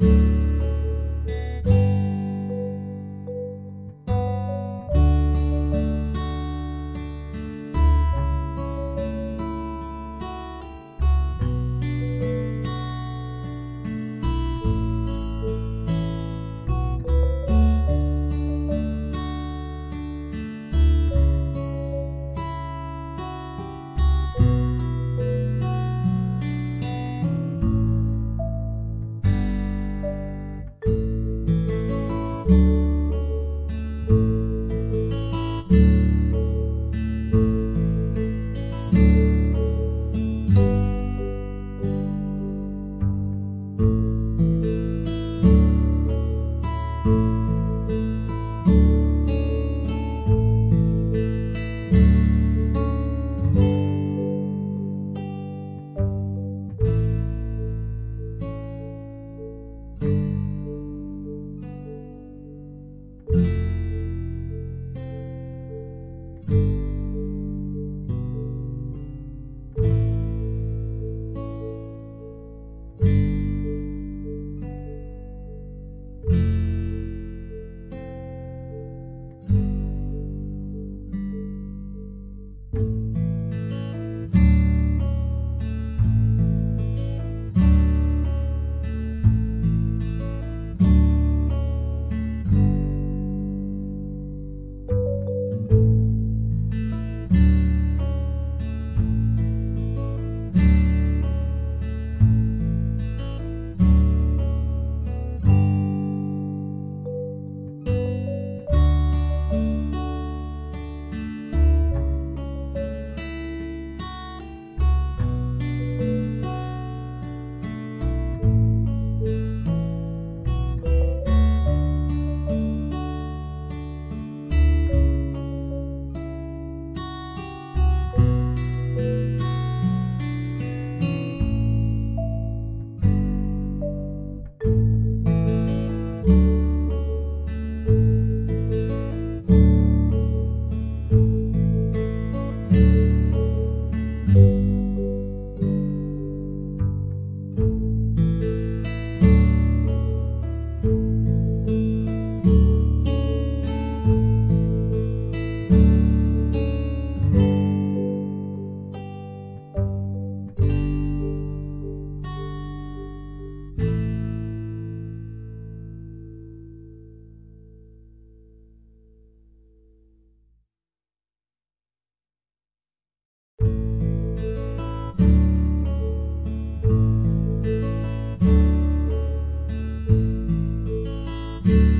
you. You